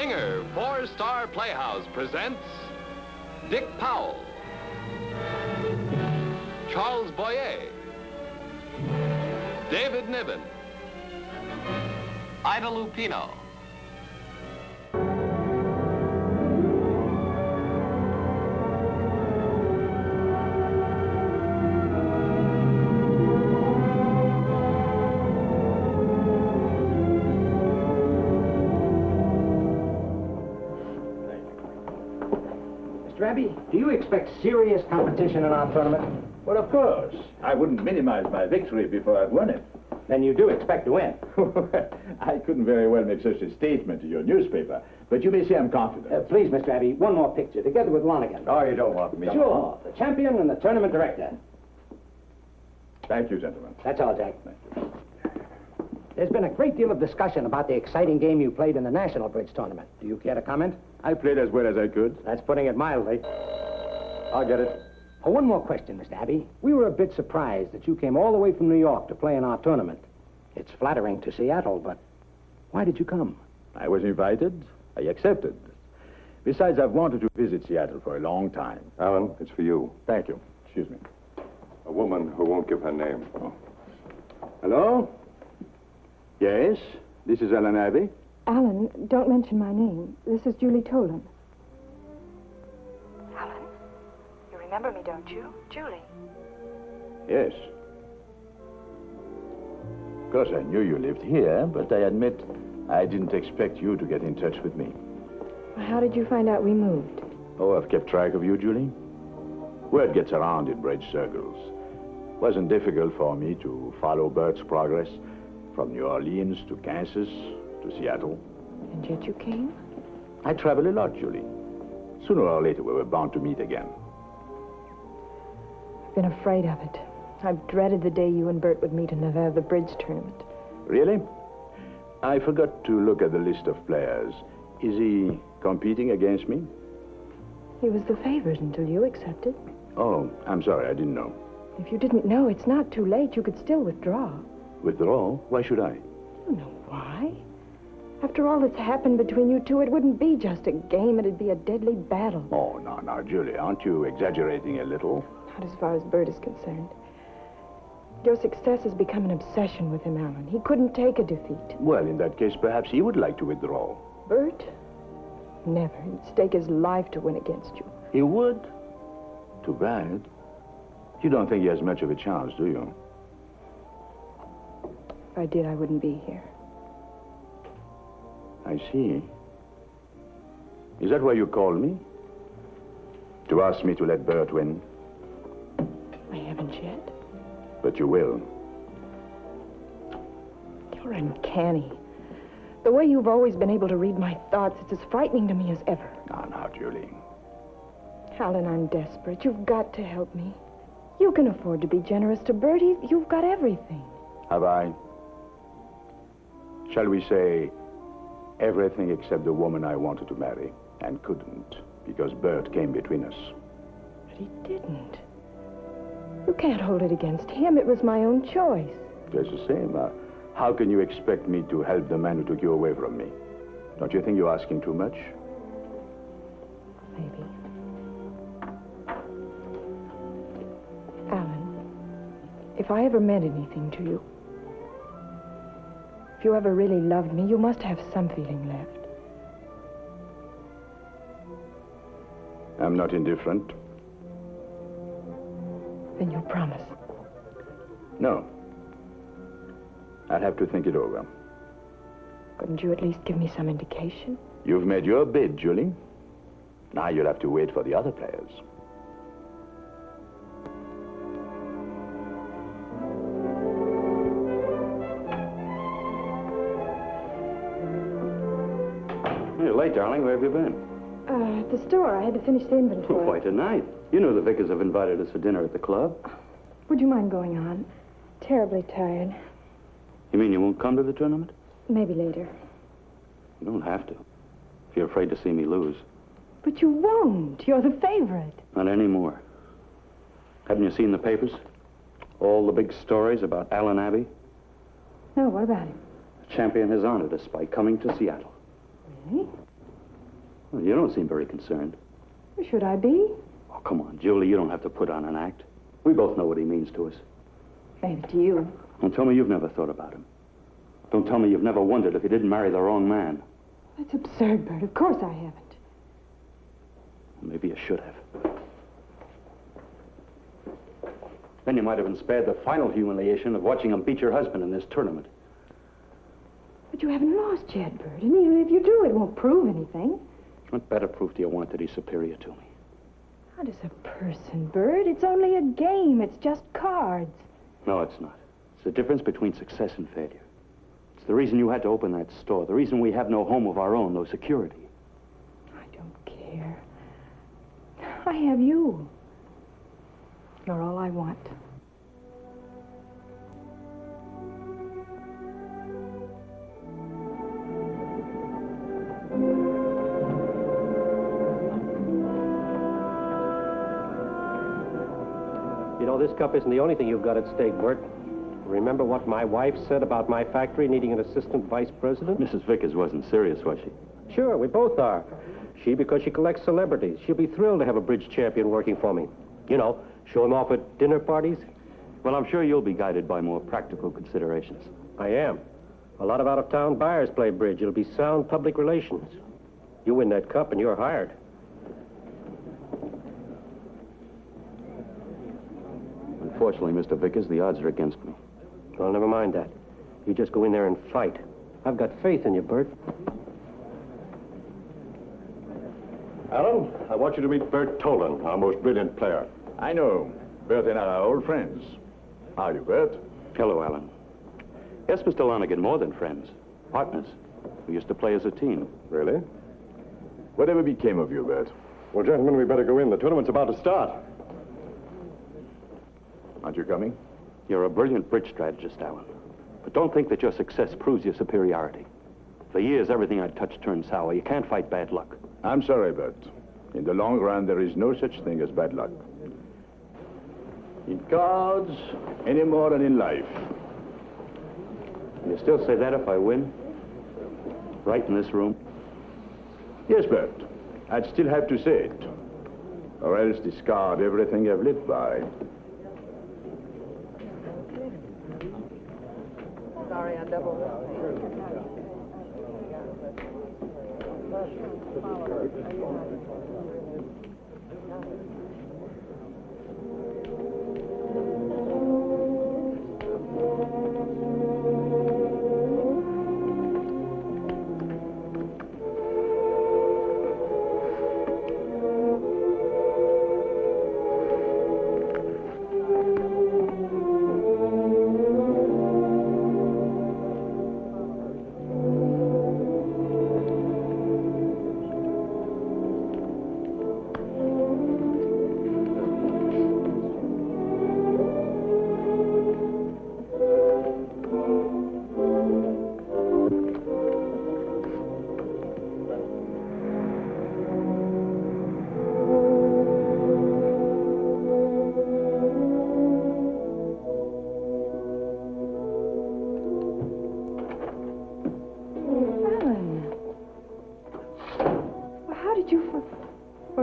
Singer Four Star Playhouse presents Dick Powell, Charles Boyer, David Niven, Ida Lupino. Do you expect serious competition in our tournament? Well, of course. I wouldn't minimize my victory before I've won it. Then you do expect to win. I couldn't very well make such a statement to your newspaper, but you may say I'm confident. Uh, please, Mr. Abbey, one more picture, together with Lonigan. Oh, you don't want me? Sure, the champion and the tournament director. Thank you, gentlemen. That's all, Jack. There's been a great deal of discussion about the exciting game you played in the National Bridge Tournament. Do you care to comment? I played as well as I could. That's putting it mildly. I'll get it. Oh, one more question, Mr. Abbey. We were a bit surprised that you came all the way from New York to play in our tournament. It's flattering to Seattle, but why did you come? I was invited. I accepted. Besides, I've wanted to visit Seattle for a long time. Alan, it's for you. Thank you. Excuse me. A woman who won't give her name. Oh. Hello? Yes, this is Alan Abbey. Alan, don't mention my name. This is Julie Tolan. Alan, you remember me, don't you? Julie. Yes. Of course, I knew you lived here, but I admit I didn't expect you to get in touch with me. How did you find out we moved? Oh, I've kept track of you, Julie. Word gets around in bridge circles. Wasn't difficult for me to follow Bert's progress from New Orleans to Kansas to Seattle. And yet you came? I travel a lot, Julie. Sooner or later, we were bound to meet again. I've been afraid of it. I've dreaded the day you and Bert would meet in the the bridge tournament. Really? I forgot to look at the list of players. Is he competing against me? He was the favorite until you accepted. Oh, I'm sorry, I didn't know. If you didn't know, it's not too late. You could still withdraw. Withdraw? Why should I? You know why? After all that's happened between you two, it wouldn't be just a game. It'd be a deadly battle. Oh, no, no, Julie, aren't you exaggerating a little? Not as far as Bert is concerned. Your success has become an obsession with him, Alan. He couldn't take a defeat. Well, in that case, perhaps he would like to withdraw. Bert? Never. He'd stake his life to win against you. He would? Too bad. You don't think he has much of a chance, do you? If I did, I wouldn't be here. I see. Is that why you called me? To ask me to let Bert win? I haven't yet. But you will. You're uncanny. The way you've always been able to read my thoughts, it's as frightening to me as ever. Now, now, Julie. Alan, I'm desperate. You've got to help me. You can afford to be generous to Bertie. You've got everything. Have I? Shall we say everything except the woman I wanted to marry and couldn't because Bert came between us? But he didn't. You can't hold it against him. It was my own choice. Just the same. Uh, how can you expect me to help the man who took you away from me? Don't you think you're asking too much? Maybe. Alan, if I ever meant anything to you, if you ever really loved me, you must have some feeling left. I'm not indifferent. Then you'll promise. No. I'll have to think it over. Couldn't you at least give me some indication? You've made your bid, Julie. Now you'll have to wait for the other players. Darling. Where have you been? Uh, at the store. I had to finish the inventory. Quite a night. You know the Vickers have invited us for dinner at the club. Would you mind going on? Terribly tired. You mean you won't come to the tournament? Maybe later. You don't have to. If you're afraid to see me lose. But you won't. You're the favorite. Not anymore. Haven't you seen the papers? All the big stories about Alan Abbey? No, what about him? The champion has honored us by coming to Seattle. Really? Well, you don't seem very concerned. Should I be? Oh, come on, Julie, you don't have to put on an act. We both know what he means to us. Maybe to you. Don't tell me you've never thought about him. Don't tell me you've never wondered if he didn't marry the wrong man. That's absurd, Bert. Of course I haven't. Maybe you should have. Then you might have been spared the final humiliation of watching him beat your husband in this tournament. But you haven't lost yet, Bert. And even if you do, it won't prove anything. What better proof do you want that he's superior to me? Not as a person, Bert? It's only a game. It's just cards. No, it's not. It's the difference between success and failure. It's the reason you had to open that store, the reason we have no home of our own, no security. I don't care. I have you. You're all I want. This cup isn't the only thing you've got at stake, Bert. Remember what my wife said about my factory needing an assistant vice president? Mrs. Vickers wasn't serious, was she? Sure, we both are. She because she collects celebrities. She'll be thrilled to have a bridge champion working for me. You know, show him off at dinner parties. Well, I'm sure you'll be guided by more practical considerations. I am. A lot of out-of-town buyers play bridge. It'll be sound public relations. You win that cup and you're hired. Unfortunately, Mr. Vickers, the odds are against me. Well, never mind that. You just go in there and fight. I've got faith in you, Bert. Alan, I want you to meet Bert Tolan, our most brilliant player. I know. Bert and I are old friends. How are you, Bert? Hello, Alan. Yes, Mr. Lonigan, more than friends. Partners. We used to play as a team. Really? Whatever became of you, Bert? Well, gentlemen, we better go in. The tournament's about to start. Aren't you coming? You're a brilliant bridge strategist, Alan. But don't think that your success proves your superiority. For years, everything I touched turned sour. You can't fight bad luck. I'm sorry, Bert. In the long run, there is no such thing as bad luck. In cards, any more than in life. You still say that if I win? Right in this room? Yes, Bert. I'd still have to say it. Or else discard everything I've lived by. Sorry, I doubled Alan.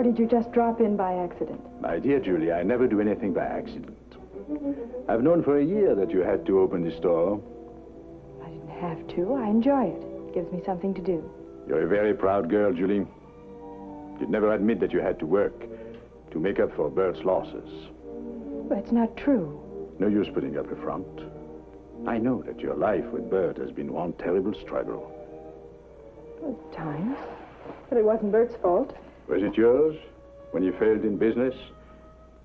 Did you just drop in by accident? My dear Julie, I never do anything by accident. I've known for a year that you had to open the store. I didn't have to. I enjoy it. It gives me something to do. You're a very proud girl, Julie. You'd never admit that you had to work to make up for Bert's losses. But it's not true. No use putting up a front. I know that your life with Bert has been one terrible struggle. At times. But it wasn't Bert's fault. Was it yours when you failed in business?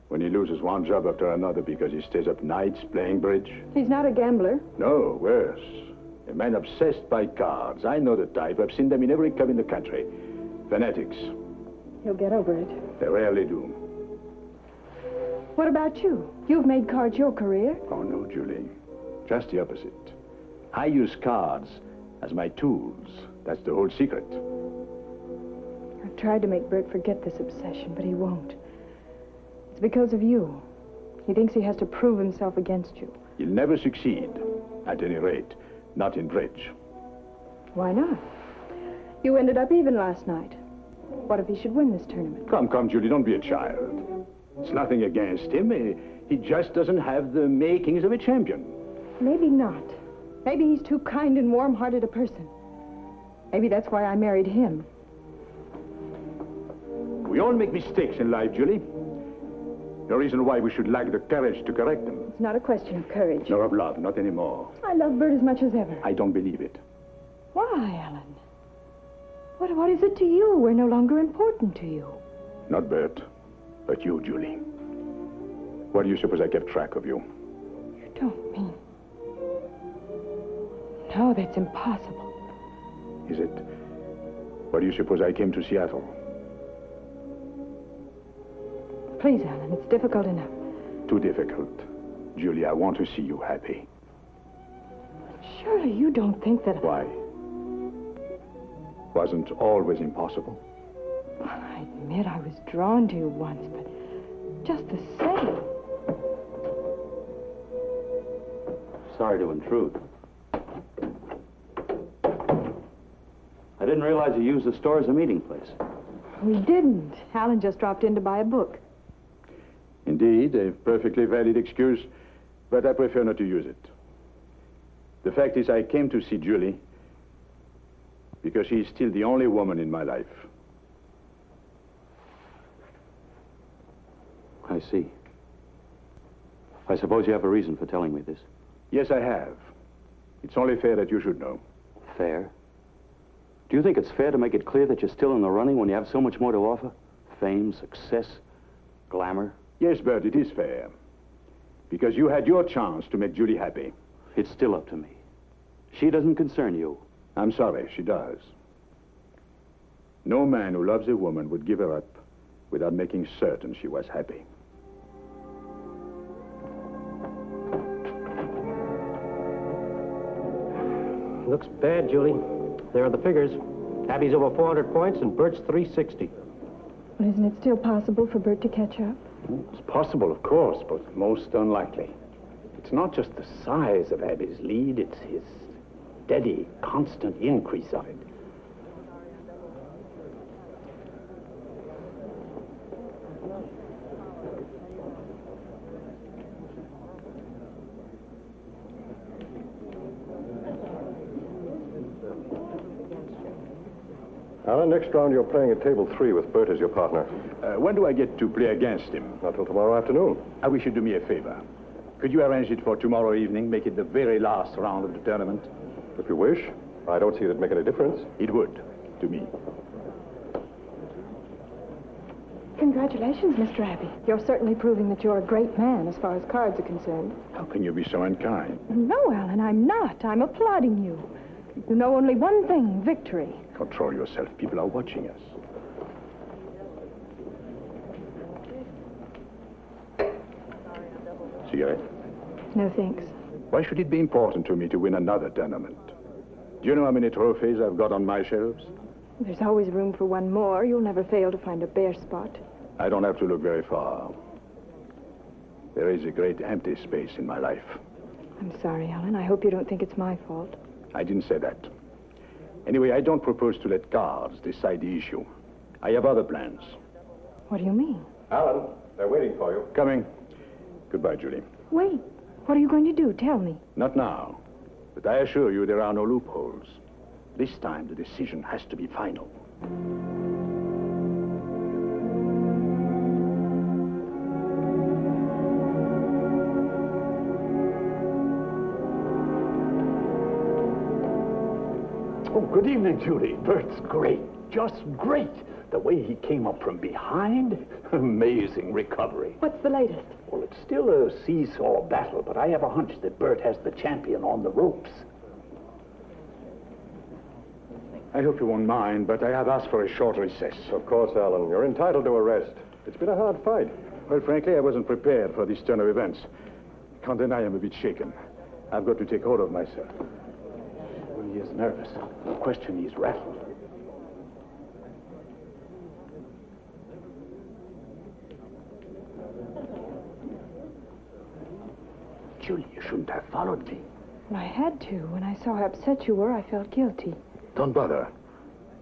When he loses one job after another because he stays up nights playing bridge? He's not a gambler. No, worse. A man obsessed by cards. I know the type. I've seen them in every club in the country. Fanatics. He'll get over it. They rarely do. What about you? You've made cards your career. Oh, no, Julie. Just the opposite. I use cards as my tools. That's the whole secret. I've tried to make Bert forget this obsession, but he won't. It's because of you. He thinks he has to prove himself against you. He'll never succeed. At any rate, not in bridge. Why not? You ended up even last night. What if he should win this tournament? Come, come, Julie, don't be a child. It's nothing against him. Eh, He just doesn't have the makings of a champion. Maybe not. Maybe he's too kind and warm-hearted a person. Maybe that's why I married him. We all make mistakes in life, Julie. No reason why we should lack the courage to correct them. It's not a question of courage. Nor of love, not anymore. I love Bert as much as ever. I don't believe it. Why, Alan? What, what is it to you? We're no longer important to you. Not Bert, but you, Julie. Why do you suppose I kept track of you? You don't mean... No, that's impossible. Is it? Why do you suppose I came to Seattle? Please, Alan, it's difficult enough. Too difficult. Julie, I want to see you happy. Surely you don't think that... Why? Wasn't always impossible. I admit I was drawn to you once, but just the same. Sorry to intrude. I didn't realize you used the store as a meeting place. We didn't. Alan just dropped in to buy a book. Indeed, a perfectly valid excuse, but I prefer not to use it. The fact is, I came to see Julie because she is still the only woman in my life. I see. I suppose you have a reason for telling me this. Yes, I have. It's only fair that you should know. Fair? Do you think it's fair to make it clear that you're still in the running when you have so much more to offer? Fame, success, glamour? Yes, Bert, it is fair. Because you had your chance to make Julie happy. It's still up to me. She doesn't concern you. I'm sorry, she does. No man who loves a woman would give her up without making certain she was happy. Looks bad, Julie. There are the figures. Abbey's over 400 points and Bert's 360. But isn't it still possible for Bert to catch up? It's possible, of course, but most unlikely. It's not just the size of Abbey's lead, it's his steady, constant increase of it. Alan, next round you're playing at table three with Bert as your partner. Uh, when do I get to play against him? Not till tomorrow afternoon. I wish you'd do me a favor. Could you arrange it for tomorrow evening? Make it the very last round of the tournament? If you wish. I don't see that make any difference. It would, to me. Congratulations, Mr. Abbey. You're certainly proving that you're a great man as far as cards are concerned. How can you be so unkind? No, Alan, I'm not. I'm applauding you. You know only one thing, victory. Control yourself. People are watching us. Cigarette? No thanks. Why should it be important to me to win another tournament? Do you know how many trophies I've got on my shelves? There's always room for one more. You'll never fail to find a bare spot. I don't have to look very far. There is a great empty space in my life. I'm sorry, Alan. I hope you don't think it's my fault. I didn't say that. Anyway, I don't propose to let cards decide the issue. I have other plans. What do you mean? Alan, they're waiting for you. Coming. Goodbye, Julie. Wait. What are you going to do? Tell me. Not now. But I assure you there are no loopholes. This time the decision has to be final. Oh, good evening, Julie. Bert's great. Just great. The way he came up from behind, amazing recovery. What's the latest? Well, it's still a seesaw battle, but I have a hunch that Bert has the champion on the ropes. I hope you won't mind, but I have asked for a short recess. Of course, Alan. You're entitled to a rest. It's been a hard fight. Well, frankly, I wasn't prepared for this turn of events. Can't deny I'm a bit shaken. I've got to take hold of myself. He is nervous. No question he's rattled. Julie, you shouldn't have followed me. I had to. When I saw how upset you were, I felt guilty. Don't bother.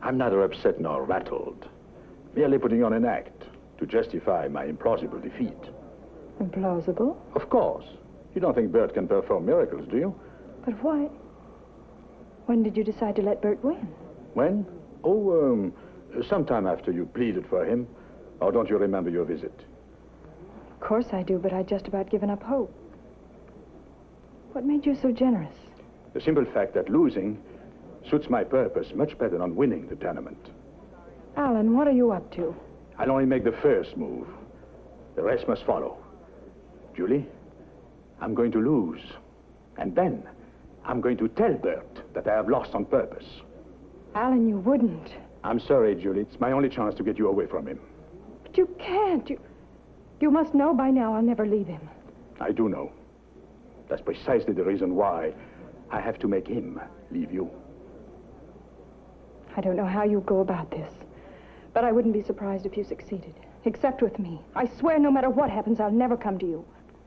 I'm neither upset nor rattled. Merely putting on an act to justify my implausible defeat. Implausible? Of course. You don't think Bert can perform miracles, do you? But why? When did you decide to let Bert win? When? Oh, um, sometime after you pleaded for him. Or don't you remember your visit? Of course I do, but I'd just about given up hope. What made you so generous? The simple fact that losing suits my purpose much better than winning the tournament. Alan, what are you up to? I'll only make the first move. The rest must follow. Julie, I'm going to lose. And then I'm going to tell Bert that I have lost on purpose. Alan, you wouldn't. I'm sorry, Julie. It's my only chance to get you away from him. But you can't. You, you must know by now I'll never leave him. I do know. That's precisely the reason why I have to make him leave you. I don't know how you go about this, but I wouldn't be surprised if you succeeded. Except with me. I swear no matter what happens, I'll never come to you.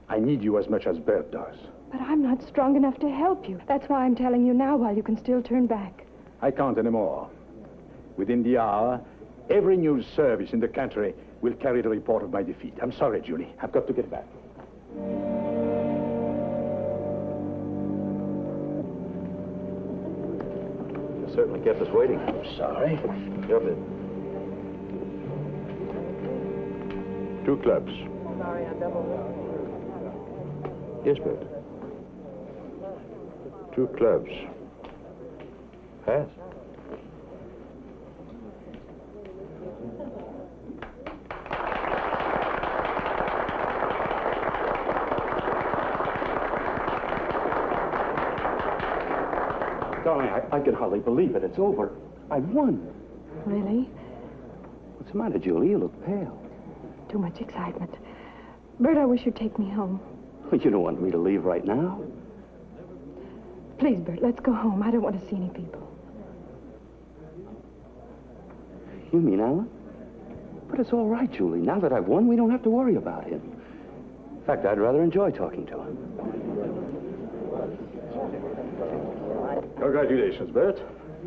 I need you as much as Bert does. But I'm not strong enough to help you. That's why I'm telling you now while you can still turn back. I can't anymore. Within the hour, every news service in the country will carry the report of my defeat. I'm sorry, Julie. I've got to get back. You certainly kept us waiting. I'm sorry. Jump in. Two clubs. sorry, i Yes, Bert. Two clubs. Pass. Darling, I, I can hardly believe it. It's over. I won. Really? What's the matter, Julie? You look pale. Too much excitement. Bert, I wish you'd take me home. You don't want me to leave right now. Please, Bert, let's go home. I don't want to see any people. You mean Alan? But it's all right, Julie. Now that I've won, we don't have to worry about him. In fact, I'd rather enjoy talking to him. Congratulations, Bert.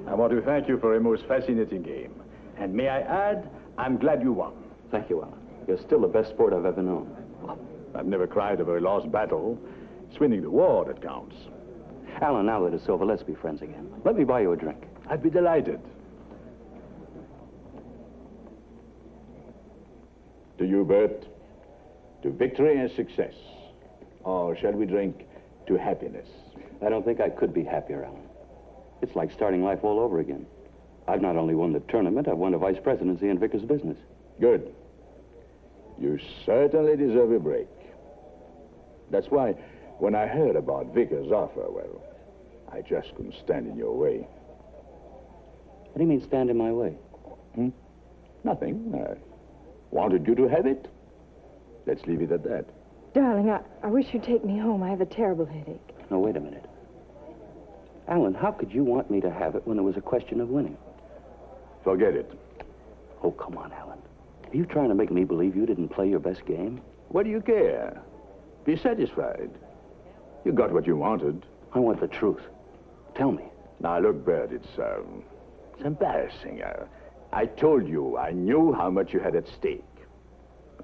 I want to thank you for a most fascinating game. And may I add, I'm glad you won. Thank you, Alan. You're still the best sport I've ever known. I've never cried over a lost battle. It's winning the war that counts. Alan, now that it's over, let's be friends again. Let me buy you a drink. I'd be delighted. To you, Bert. To victory and success. Or shall we drink to happiness? I don't think I could be happier, Alan. It's like starting life all over again. I've not only won the tournament, I've won a vice presidency in Vickers' business. Good. You certainly deserve a break. That's why, when I heard about Vickers' offer, well, I just couldn't stand in your way. What do you mean stand in my way? Hmm? Nothing. I wanted you to have it. Let's leave it at that. Darling, I, I wish you'd take me home. I have a terrible headache. No, wait a minute. Alan, how could you want me to have it when it was a question of winning? Forget it. Oh, come on, Alan. Are you trying to make me believe you didn't play your best game? What do you care? Be satisfied. You got what you wanted. I want the truth. Tell me. Now, look, Bert, it's, um, it's embarrassing. Uh, I told you I knew how much you had at stake.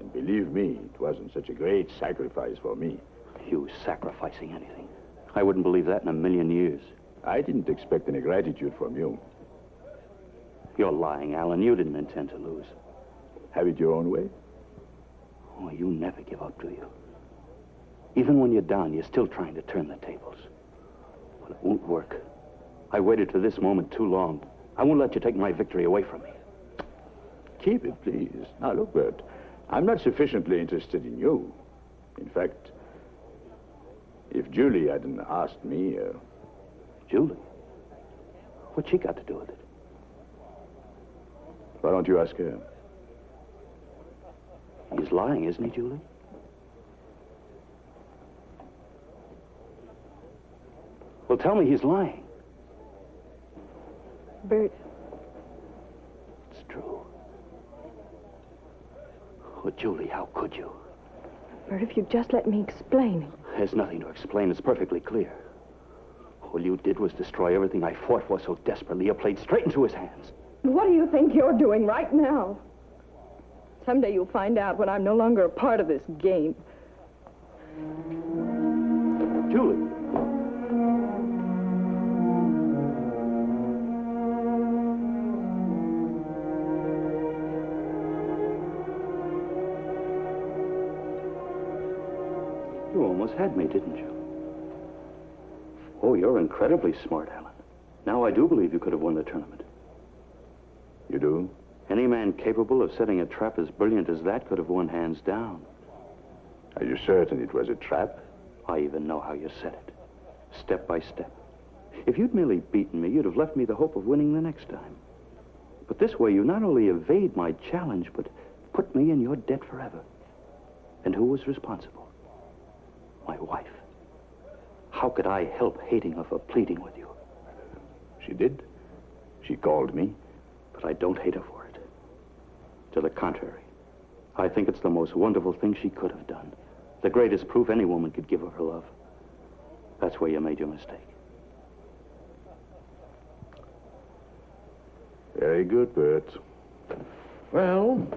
And believe me, it wasn't such a great sacrifice for me. You sacrificing anything. I wouldn't believe that in a million years. I didn't expect any gratitude from you. You're lying, Alan. You didn't intend to lose. Have it your own way. Oh, you never give up, do you? Even when you're down, you're still trying to turn the tables. Well, it won't work. I waited for this moment too long. I won't let you take my victory away from me. Keep it, please. Now, look, Bert, I'm not sufficiently interested in you. In fact, if Julie hadn't asked me, uh, Julie? What's she got to do with it? why don't you ask her? He's lying, isn't he, Julie? Well, tell me he's lying. Bert, It's true. Oh, Julie, how could you? Bert, if you'd just let me explain. There's nothing to explain. It's perfectly clear. All you did was destroy everything I fought for so desperately. You played straight into his hands. What do you think you're doing right now? Someday you'll find out when I'm no longer a part of this game. Julie. Almost had me, didn't you? Oh, you're incredibly smart, Alan. Now I do believe you could have won the tournament. You do? Any man capable of setting a trap as brilliant as that could have won hands down. Are you certain it was a trap? I even know how you set it. Step by step. If you'd merely beaten me, you'd have left me the hope of winning the next time. But this way, you not only evade my challenge, but put me in your debt forever. And who was responsible? My wife. How could I help hating her for pleading with you? She did. She called me. But I don't hate her for it. To the contrary. I think it's the most wonderful thing she could have done. The greatest proof any woman could give of her love. That's where you made your mistake. Very good, Bert. Well,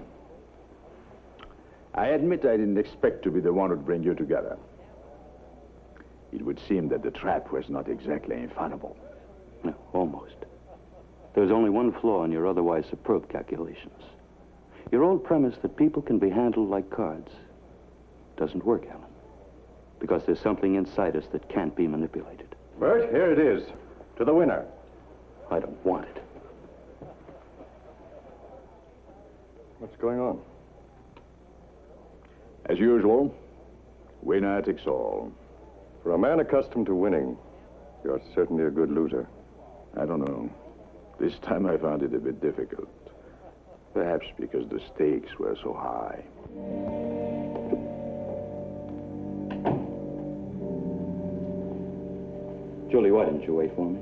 I admit I didn't expect to be the one who'd bring you together. It would seem that the trap was not exactly infallible. No, almost. There was only one flaw in your otherwise superb calculations. Your old premise that people can be handled like cards doesn't work, Alan. Because there's something inside us that can't be manipulated. Bert, here it is. To the winner. I don't want it. What's going on? As usual, winner takes all. For a man accustomed to winning, you're certainly a good loser. I don't know. This time I found it a bit difficult. Perhaps because the stakes were so high. Julie, why didn't you wait for me?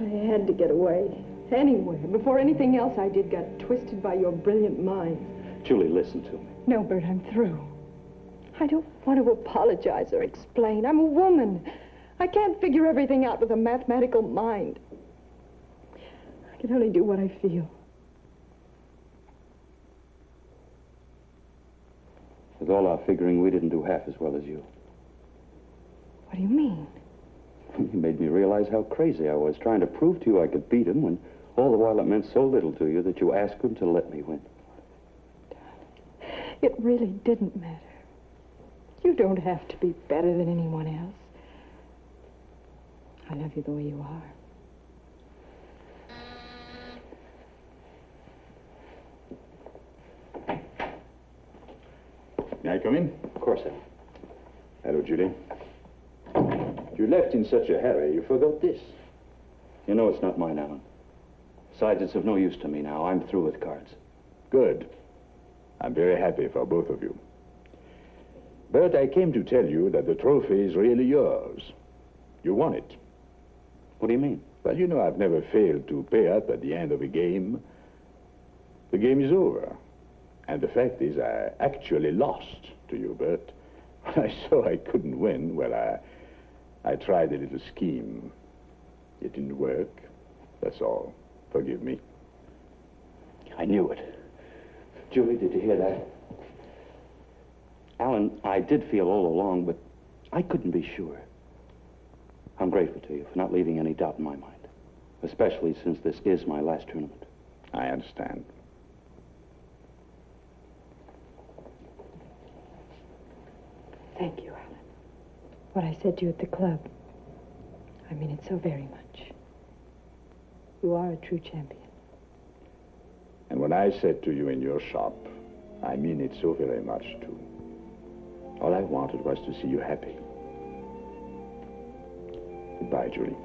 I had to get away. Anywhere. Before anything else I did got twisted by your brilliant mind. Julie, listen to me. No, Bert, I'm through. I don't want to apologize or explain. I'm a woman. I can't figure everything out with a mathematical mind. I can only do what I feel. With all our figuring, we didn't do half as well as you. What do you mean? You made me realize how crazy I was trying to prove to you I could beat him when all the while it meant so little to you that you asked him to let me win. It really didn't matter. You don't have to be better than anyone else. I love you the way you are. May I come in? Of course, Al. Hello, Julie. You left in such a hurry, you forgot this. You know it's not mine, Alan. Besides, it's of no use to me now. I'm through with cards. Good. I'm very happy for both of you. Bert, I came to tell you that the trophy is really yours. You won it. What do you mean? Well, you know I've never failed to pay up at the end of a game. The game is over. And the fact is, I actually lost to you, Bert. When I saw I couldn't win, well, I, I tried a little scheme. It didn't work. That's all. Forgive me. I knew it. Julie, did you hear that? Alan, I did feel all along, but I couldn't be sure. I'm grateful to you for not leaving any doubt in my mind, especially since this is my last tournament. I understand. Thank you, Alan. What I said to you at the club, I mean it so very much. You are a true champion. And when I said to you in your shop, I mean it so very much, too. All I wanted was to see you happy. Goodbye, Julie.